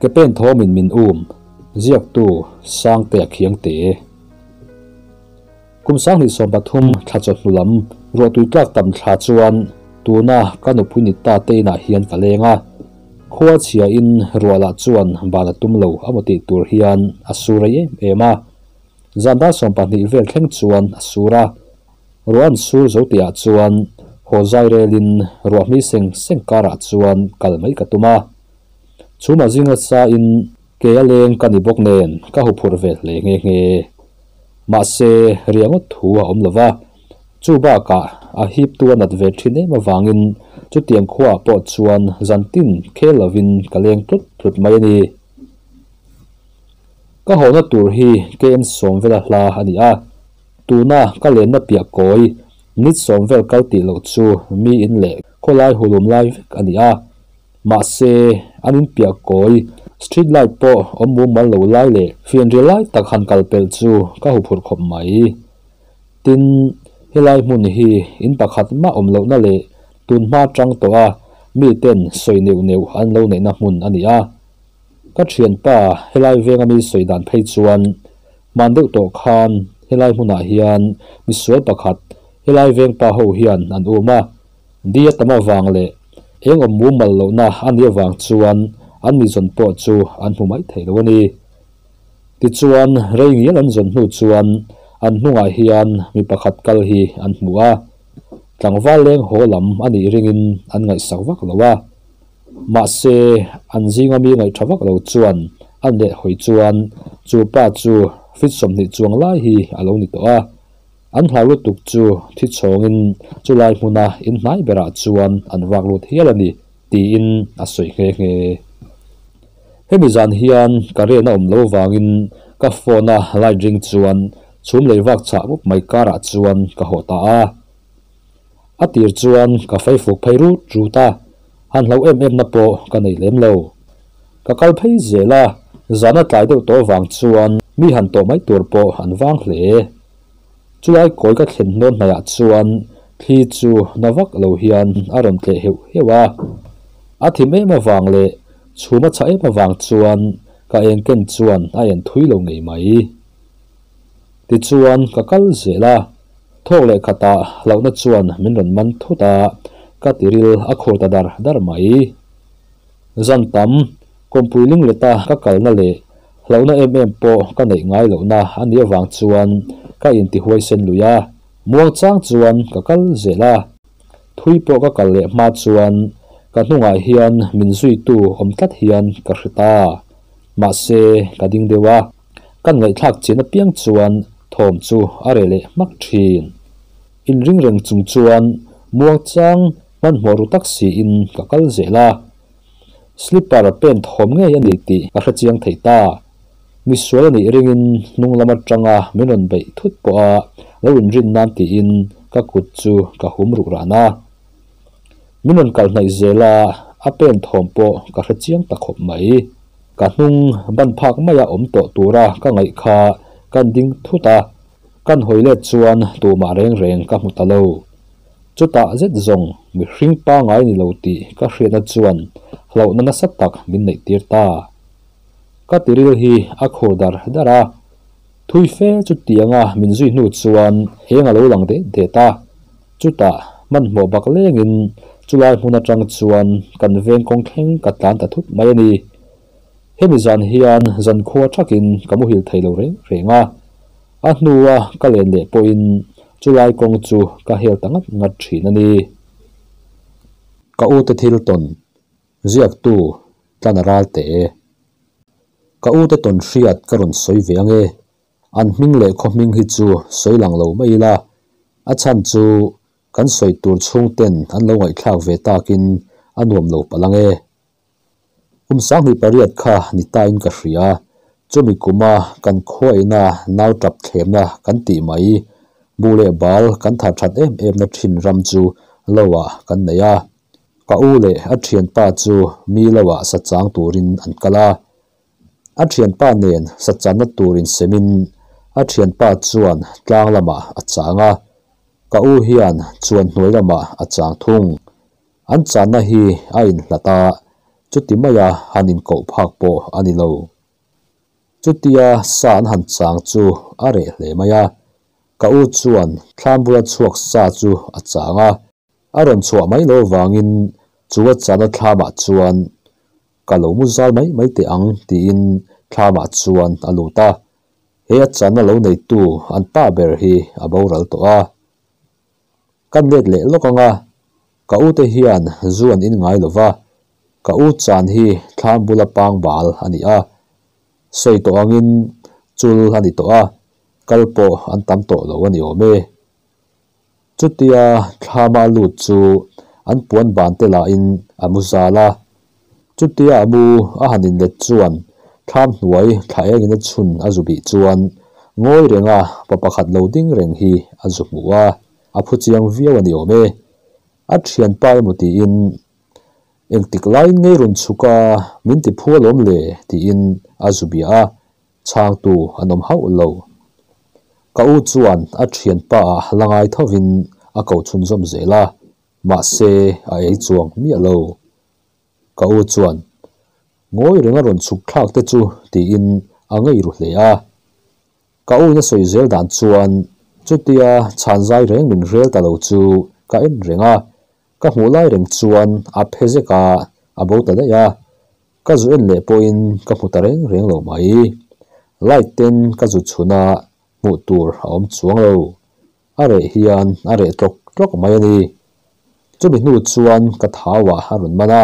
ke pen tho min min um. Ziak tu sang te khiang te. Kum sang ni som pathum tha chaw ro tui tlak tam tha chuan. Tuna kanu phuni ta te na hian ka lenga khua chia in ruala chuan bala tumlo amati tur hian. Asura ye ema zanda som pahni vel thleng chuan asura. Ruan sur zo tia chuan. Hozairelin ruahmi seng sengkara chuan. Kalmai ka chuma zinga sa in ke aleng kani bok nen, ka hu phur vel le nge nge. Ma se riangot thu a om lova chu ba ka a hip tu anat ve thine ma wangin chu tiang khuwa po chuan zantin khelavin kaleng tut tut mai ni. Ka hona tur hi kem somvela hla ani a. Tuna ka len na pia koi. Nit somvel kal ti lo chu mi in le. Kholai hulum lai vek ani a. Ma se anin pia koi street light po omu mal lo lai le fian ri lai tak han kal pel chu ka hu phur khop mai tin helai mun hi in pakhat ma om lo na le tun ma tang to a mi ten soi neu neu an lo nei na mun ani a ka thian pa helai venga mi soi dan phei chuan man deuh to khan helai huna hian mi sual pakhat helai veng pa ho hian an uma dia tama wang le eng om mu mal lo na an dia wang chuan an mi zon po chu an hu mai thei lo ni ti chuan rei ngi an zon hnu chuan an hnunga hian mi pakhat kal hi an hmua tlangwal leng ho lam ani ringin an ngai sak vak lowa ma se an zinga mi ngai thawak lo chuan an le hoi chuan chu pa chu fit som ni chuang lai hi alo ni to a an hlau tuk chu thi chongin chu lai hmuna in hnai bera chuan an wak lut hial ani ti in a soi nghe nge hemi zan hian ka re na om lo wangin ka phone a lai ring chuan chum lei wak cha mup mai kara chuan ka hota a a tir chuan ka facebook phei ru tru ta han hlau em em na po ka nei lem lo ka kal phei zela zana tlai deuh to wang chuan mi han to mai tur po an wang hle chulai koi ka thlen non hmaya chuan thi chu nawak lo hian aron tle heu hewa a. Thim em awang le chhuma cha em awang chuan ka eng ken chuan a en thui lo ngei mai. Ti chuan ka kal zela thok le khata lo na chuan min ron man thuta ka tiril a khur ta dar dar mai. Zan tam kompuiling le ta ka kal na lệ lo na em em po ka nei ngai lo na ani awang chuan ka in ti huai sen luya muang chang chuan ka kal zela. Thui po ka kal le ma chuan. Ka hnunga hian min zui tu om tlat hian ka hrita ma se ka ding dewa kan ngai thak chena piang chuan, thom chu are le mak thin. In ring reng chung chuan, muang chang, man moru taksi in ka kal zela. Slipper pen thom nge yan ti ka hra chiang thei ta. mi suala ni ringin nung lama changa menon bai thut po a lawin rin nan ti in ka kut chu ka hum ru rana minon kal nai zela apen thom po ka hra chiang ta khop mai ka hnung ban phak maya om to tura ka ngai kha kan ding thuta kan hoile chuan tu ma reng reng ka mu talo chuta zet zong mi hring pa ngai ni lo ti ka hrena chuan hlo na na sak tak min nei tir ta ka tiril hi a khur dar dara thui fe chu tianga min zui nu chuan henga lo lang de de ta. Chuta man mo bak lengin chulai hmuna tang chuan kan veng kong thleng ka tlan ta thut mai ani hemi zan hian zan khuwa thakin kamu hil thailo re renga. A hnuwa ka len le poin chulai kong chu ka hel tangat ngat thin ani ka u te thil ton. Ziak tu tlanaral te e. ka u te ton hriat ka ron soi ve ange an hming le kho hming hi chu soi lang lo mai la a chan chu kan soi tur chung ten an lo ngai thlak ve takin anuam lo palange um sang ni pariat kha ni ta in ka hria chumi kuma kan khoina nau tap thlemna kan ti mai bule bal kan tha that em em na thin ram chu lowa kan neya ka u le a thian pa chu mi lowa sa chang turin an kala a thian pa nen sa channa turin semin a thian pa chuan tlang lama a changa ka u hian chuan hnuai lama a chang thung an channa hi a in hlata chuti maya hanin ko phak po ani lo chutia san han chang chu are re hle maya ka u chuan thlambura chuak sa chu a changa a ron mai lo wangin chuwa chana thlama chuan kalau mu zal mai mai te ang ti in thlama chuan aluta he a chana lo nei tu an ta ber hi abo ral to a kan let le lokanga ka u te hian zuan in ngai lova ka u chan hi thlam bula pang bal ani a. Sei to angin chul ani to a. Kalpo an tam to lo ani o me. Chutia thlama lu chu an puan ban te la in amuzala chutia abu hanin le chuan tham hnuai thlaiangin a chun a zubi chuan ngoi renga papakhat lo ding reng hi a zu hmu a phu chiang viau ani awm me a thian pai mu ti in eng tik lai ngei run chuka min ti phua lom le ti in a zubi a chang tu anom hau lo. Ka u chuan a thian pa langai thovin a ko chun zom zela ma se a ei chuang mi lo. ka u chuan Ngoi renga ron chuk thlak te chu ti in angai ru hle a ka u na soi zel dan chuan chutia chanzai reng min rel talo chu ka en renga ka hulai reng chuan a pheze ka abo ta da ya ka zu en le po in ka hutareng reng reng lo mai light ten ka zu chuna mu tur om chuang lo are hian are tok tok mai ni chu bi nu chuan ka thawa harun mana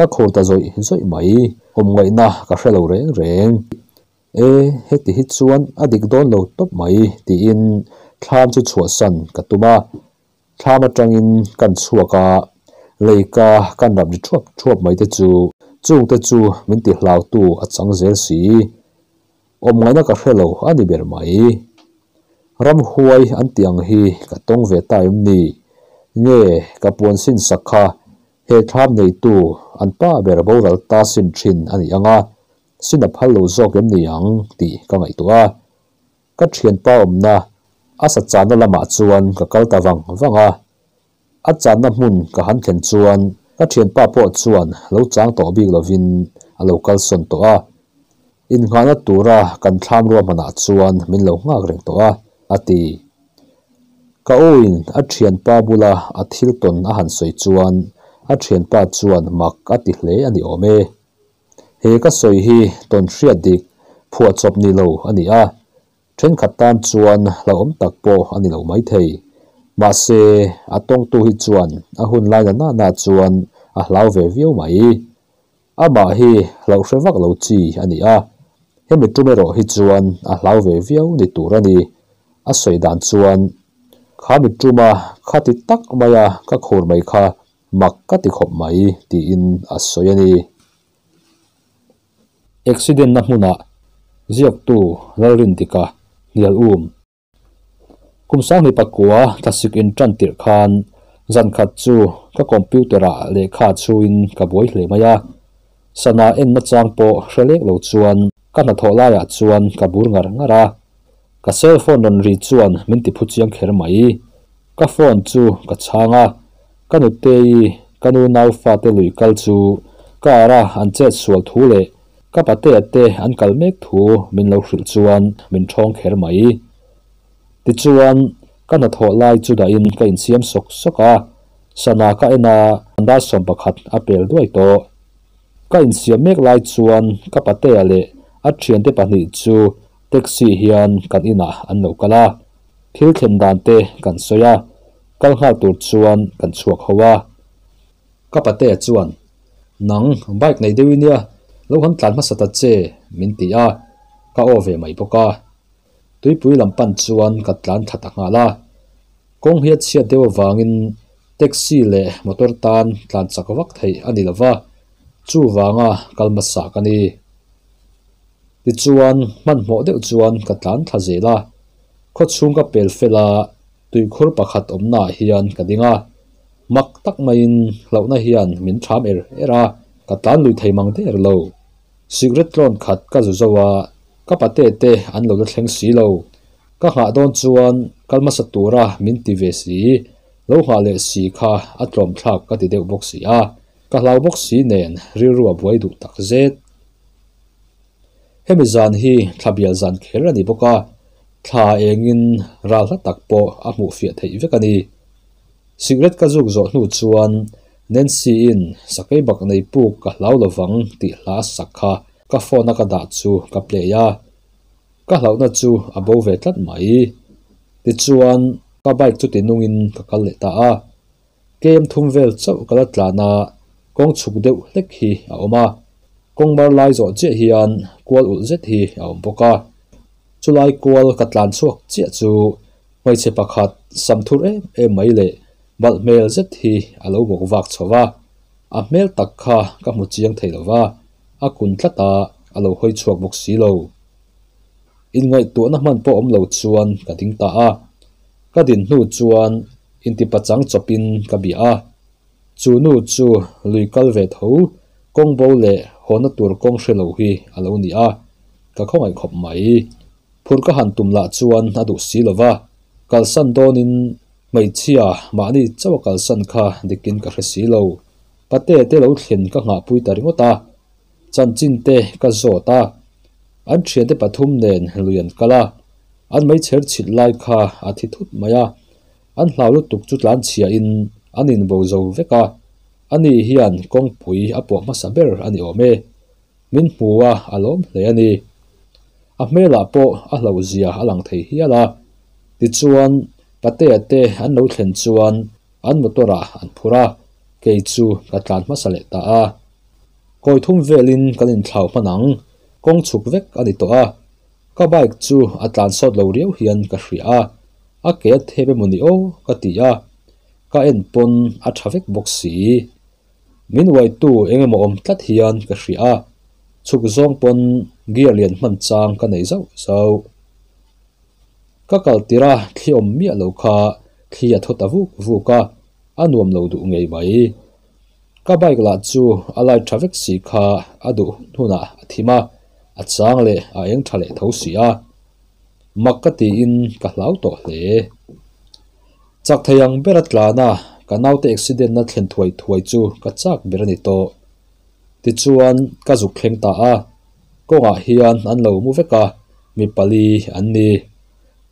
ta khor ta zoi hin zoi mai hom ngai na ka hrelo reng reng. E he ti hi chuan adik don lo top mai ti in thlam chu chhuwa san ka tuma. Thlam atangin kan chhuwa ka leika kan ram ri thuap thuap mai te chu. Chung te chu min ti hlau tu a chang zel si. Om ngai na ka hrelo ani ber mai. Ram huai an tiang hi ka tong ve taim ni. Nge ka puan sin sakha. he tham nei tu an pa ber bo ral ta sin thin an yanga sin a phal lo zok em ni yang ti ka ngai tu a. Ka thian pa om na asa chana lama chuan ka kal ta wang wanga a. Chana hmun ka han thlen chuan ka thian pa po chuan lo chang to bik lovin a lo kal son to a. In ngana tura kan tham ro mana chuan min lo ngak reng to a ati ka oin a thian pa bula a thil ton a han soi chuan a thian pa chuan mak a ti hle ani ome he ka soi hi ton hriat dik phua chop ni lo ani a. Then khat tan chuan la om tak po ani lo mai thei. Ma se a tong tu hi chuan a hun lai na na chuan a hlau ve viu mai. A ma hi lo hrevak lo chi ani a. Hemi tumero hi chuan a hlau ve viau ni tur ani a soi dan chuan. Kha mi tuma khati tak maya ka khur mai kha. 막까 디컵 마이 디인 아소야니 엑시덴 나무나 지역도 랄린디카 니알움 kumsang ni pakwa tasik in chantir khan zan khat chu ka computera le kha chu in ka boi hle maya. Sana en na chang po hrele lo chuan ka na thola ya chuan ka bur ngar ngara. Ka cell phone non ri chuan min ti phu chiang kher mai. Ka phone chu ka changa kanu tei kanu nau fa te lui kal chu ka ra an che sual thu le ka pa te te an kal mek thu min lo hril chuan min thong kher mai ti chuan kana tho lai chu da in ka in siam sok soka sana ka ena anda som pakhat apel duai to ka in siam mek lai chuan ka pa te ale a thian te pahnih chu taxi hian kan ina an lo kala thil thlen dan te kan soya kal nga tur chuan kan chuak hawa kapate chuan nang bike nei dewi nia lo han tlan ma sata che min ti a. Ka o ve mai poka tui pui lam pan chuan ka tlan thata nga la. Kong hiat chia dewa wangin taxi le motor tan tlan chak wak thei ani lova chu wanga kalma sa kani ti chuan man mo deuh chuan ka tlan tha zela kho chung ka pel fela tui khur pakhat awmna hian ka dinga. Mak tak main in lohna hian min tham er era ka tlan lui thei mang te er lo. Cigarette lon khat ka zu zawa ka pate te an lo thleng si lo. Ka ha don chuan kalma satura min ti ve si. Lo ha le si kha atlom thak ka ti deuh box si a ka hlau box si nen ri ruwa buai du tak zet. Hemizan hi thlabial zan kher ani boka. Thla engin ral hla tak po a hmu fia thei vek ani cigarette ka zuk zo hnu chuan, nancy in, sakai bak nei pu ka hlau lovang ti hla sakha ka phone ka da chu ka play ya. Ka hlau na chu à a bo ve tlat mai ti chuan ka bike chu ti nungin ka kal le ta a. Kem thum vel chau kala tlana kong chuk deuh hlek hi à a. Oma kong mar lai zo che hian kwal ul zet hi a om boka chulai kual katlan chuak che chu, mai che pakhat samthur em em mai le bal mel zet hi, alo bok wak chowa a mel tak kha ka mu chiang theilowa a kun thlata alo hoi chuak bok si lo. In ngai tu na man po om lo chuan ka ding ta a. Ka din hnu chuan, in ti pachang chopin ka bi a. Chu nu chu, lui kal ve tho kong bo le, hona tur kong hrelo hi, alo ni a. Ka khong ai khop mai phur ka han tum la chuan adu si lova kal san donin mai chia à, mà ni chaw kal san kha dikin ka lâu, bắt lo pate te lo thlen ka nga pui tari ngota chân chin te ka zo ta. An thian te pathum nen luyan kala an mai cher chit lai kha a thi thut maya an hlau lu tuk chu tlan chia in anin bo zo veka ani hian kong pui a anh ma saber ani ome min hmuwa alom à, hle ani a hmela po a hlo zia a alang thei hiala ti chuan pate ate an lo thlen chuan an motora an phura ke chu ka tlan ma sale ta a. Koi thum velin kanin thlau manang kong chuk vek ani to a ka bike chu a tlan sot lo riau hian ka hri a. A ke thebe muni o, ka ti a. Ka en pon, a thavek boxi min wai tu engemaw om tlat hian ka hri a chuk zong pon gear lian man chang ka nei zau zau. Ka kal tira khi ông mi lo kha khi a thot avu vu ka anuam lo du ngei mai. Ka bike la chu alai traffic si kha adu thuna thima a chang le a eng thale tho mặc cái makati in ka hlau to hle chak thayang berat lana ka naute accident na thlen thuai thuai chu ka chak berani to ti chuan ka zuk thleng ta a. Konga hian an lo mu veka mi pali an ni.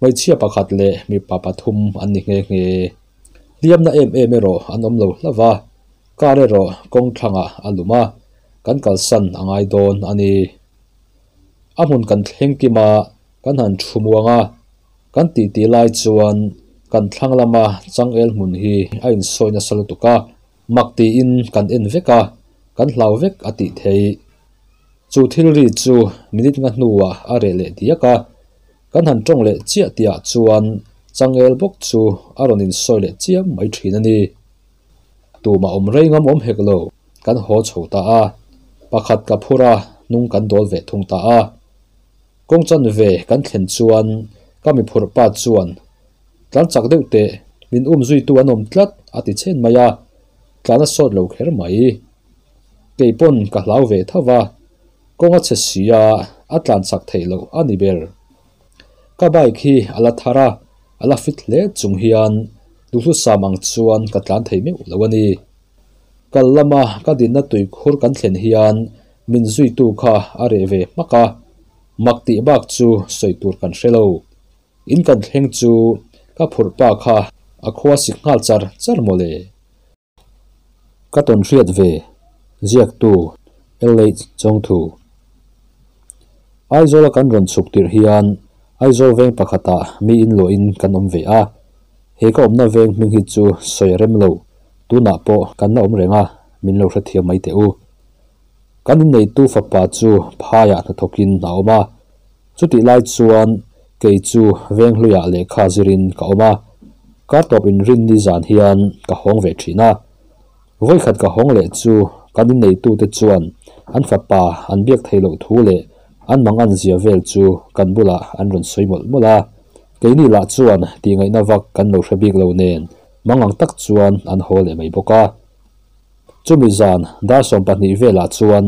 Mai chia pakhat le mi pa pathum an ni nge nge. Liam na em em ero an om lo hlava ka re ro kong thanga aluma kan kal san angai don ani amun kan thleng ki ma kan han thumuanga kan ti ti lai chuan, kan thlang lama changel mun hi a in soina salutuka makti in kan en veka kan hlau vek ati thei chu thil ri chu minute nga hnuwa a re le diaka kan han tong le chia tia chuan changel bok chu aronin soi le chia mai thin ani tu ma om rei ngam om hek lo kan ho chhota a pakhat ka phura nung kan dol ve thung ta a kong chan ve kan thlen chuan kami phur pa chuan tlan chak deuh te min um zui tu anom tlat ati chen maya tlana sot lo kher mai keipon ka hlau ve thawa konga che sia atlan chak theilo ani ber. Ka bai khi ala thara ala fit le chung hian. Du thu samang chuan ka tlan thei me lâm kallama ka din na tui khur kan thlen hian. Min zui tu kha are ve maka. Makti bak chu soitur kan hrelo in kan thleng chu, ka phur pa kha. A khwa sik ngal char char mole ka ton riat ve ziak tu elate chong thu aizola kan ron chuk tir hian aizol veng pakhata mi in lo in kan om ve a he ka omna veng ming hi chu soi rem lo tu na po kan na om renga min lo hra mai te u kan nei tu fa pa chu phaya na thokin na oma chuti lai chuan kei chu veng hluya le kha zirin ka oma ka top in rin ni zan hian ka hong ve thina voi khat ka hong le chu kan nei tu te chuan an fa pa an biak thailo thu le an mang an zia vel chu kan bula an ron soimol mola keini la chuan ti ngai na vak kan lo hrebik lo nen mangang tak chuan an hole mai boka chumi zan da som pahnih vela chuan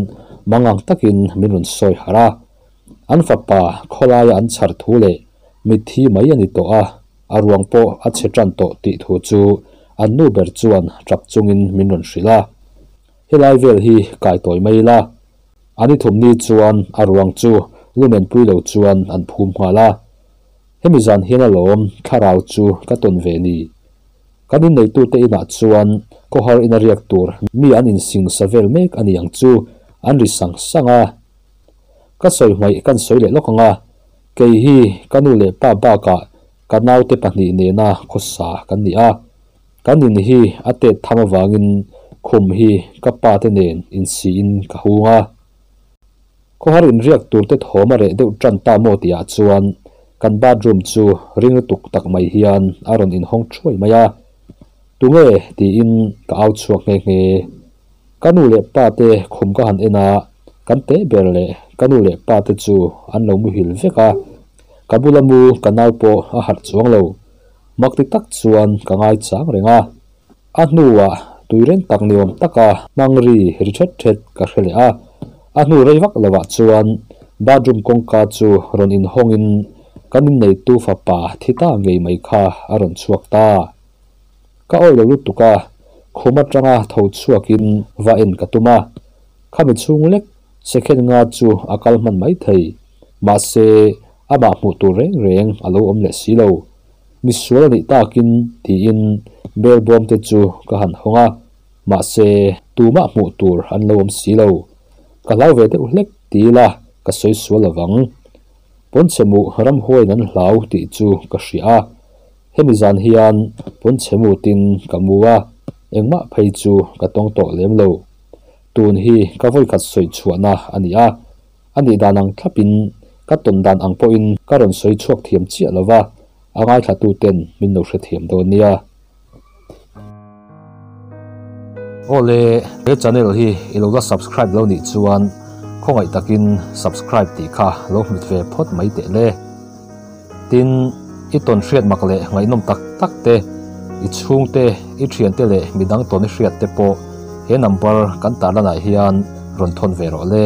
mangang takin minun soi hara an fapa kholaya an char thu le mi thi mai ani to a. Aruang po a chetran to ti thu chu an nu ber chuan trap chungin minun hrila helai vel hi kai toy mai la. Ani thum ni chuan arwang chu, lumen pui lo chuan an phum nga la. Hemi zan hian a lom tharau chu ka ton ve ni. Kanin nei tu te ina chuan ko har in a riak tur, mi an in sing savel mek ani ang chu, an ri sang sanga. Ka soi mai kan soi le lokanga ke hi kanu le pa ba ka kanau te pahni ne na khosa kan ni a. Kanin hi ate thama wangin khum hi ka pa te nen in si in ka hu nga ko har in riak tur te thoma re deuh tran ta mo ti a chuan kan bathroom chu ring tuk tak mai hian aron in hong thuai mai a tunge ti in ka au chuak nge nge kanu le pa te khum ka han ena kan te ber le kanu le pa te chu an lo mu hil veka kabulamu kanau po a har chuang lo mak tik tak chuan ka ngai chang renga a hnuwa tuiren tak niawm taka. Mangri ri that that ka hrele a. A hnu rei vak lova chuan. Bedroom kongka chu ron in hongin kanin nei tu fa pa. Thita ngei mai kha aron chuak ta. Ka oi lo lut tuka khoma tanga tho chuakin va en katuma khami chung lek. Second nga chu akal man mai thei. Ma se ama mu tu reng reng. Alo om le silo mi sual ni takin ti in bel bom te chu ka han honga ma se tu ma mu tur an lom om silo ka lau ve te ulek ti la ka soi sual awang pon chemu ram hoi nan hlau ti chu ka hria hemi zan hian pon chemu tin kamua engma phei chu ka tong to lem lo tun hi ka voi khat soi chuana ani a ani danang thapin ka ton dan ang poin karon soi chuak thiam chi lova angai thatu ten min no hre thiam do nia โอเล่เดชแนลฮีอีลูกก็ subscribe แล้วนี่ชวนคงไอตักิน subscribe ตีค่ะแล้วมิดเวพอดไม่เตะเล่ตินอีตนเสียดมากเล่ไงน้องตักตักเตะอีช่วงเตะอีเทียนเตะเลยมีดังตนเสียดเตะโปเฮนัมเบอร์กันตาละไหนเฮียนรุนทนเวโรเล่